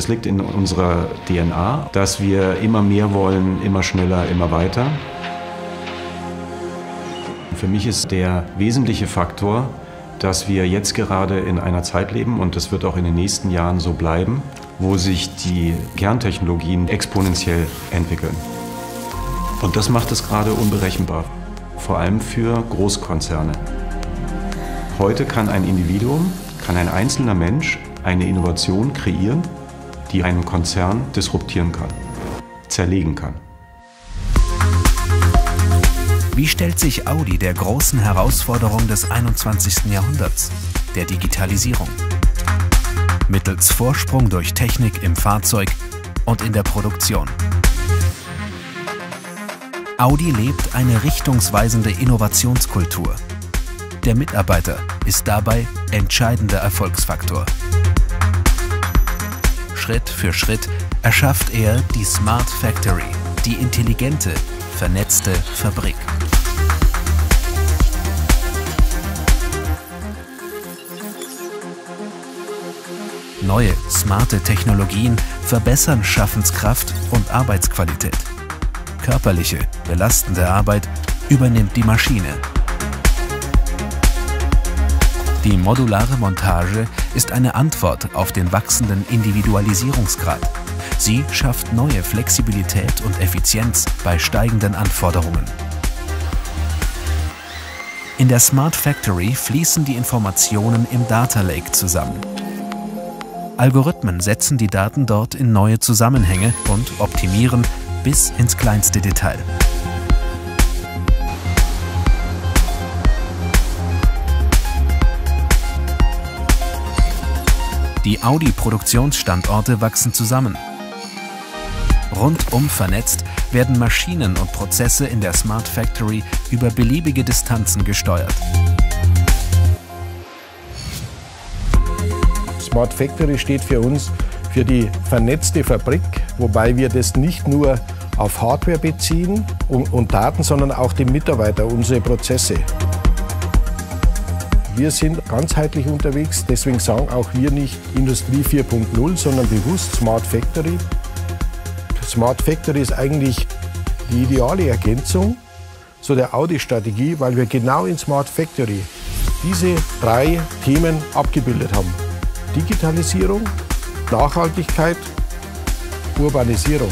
Das liegt in unserer DNA, dass wir immer mehr wollen, immer schneller, immer weiter. Für mich ist der wesentliche Faktor, dass wir jetzt gerade in einer Zeit leben und das wird auch in den nächsten Jahren so bleiben, wo sich die Kerntechnologien exponentiell entwickeln. Und das macht es gerade unberechenbar, vor allem für Großkonzerne. Heute kann ein Individuum, kann ein einzelner Mensch eine Innovation kreieren, die einen Konzern disruptieren kann, zerlegen kann. Wie stellt sich Audi der großen Herausforderung des 21. Jahrhunderts, der Digitalisierung? Mittels Vorsprung durch Technik im Fahrzeug und in der Produktion. Audi lebt eine richtungsweisende Innovationskultur. Der Mitarbeiter ist dabei entscheidender Erfolgsfaktor. Schritt für Schritt erschafft er die Smart Factory, die intelligente, vernetzte Fabrik. Neue, smarte Technologien verbessern Schaffenskraft und Arbeitsqualität. Körperliche, belastende Arbeit übernimmt die Maschine. Die modulare Montage ist eine Antwort auf den wachsenden Individualisierungsgrad. Sie schafft neue Flexibilität und Effizienz bei steigenden Anforderungen. In der Smart Factory fließen die Informationen im Data Lake zusammen. Algorithmen setzen die Daten dort in neue Zusammenhänge und optimieren bis ins kleinste Detail. Die Audi-Produktionsstandorte wachsen zusammen. Rundum vernetzt werden Maschinen und Prozesse in der Smart Factory über beliebige Distanzen gesteuert. Smart Factory steht für uns für die vernetzte Fabrik, wobei wir das nicht nur auf Hardware beziehen und, und Daten, sondern auch die Mitarbeiter, unsere Prozesse. Wir sind ganzheitlich unterwegs, deswegen sagen auch wir nicht Industrie 4.0, sondern bewusst Smart Factory. Smart Factory ist eigentlich die ideale Ergänzung zu der Audi-Strategie, weil wir genau in Smart Factory diese drei Themen abgebildet haben. Digitalisierung, Nachhaltigkeit, Urbanisierung.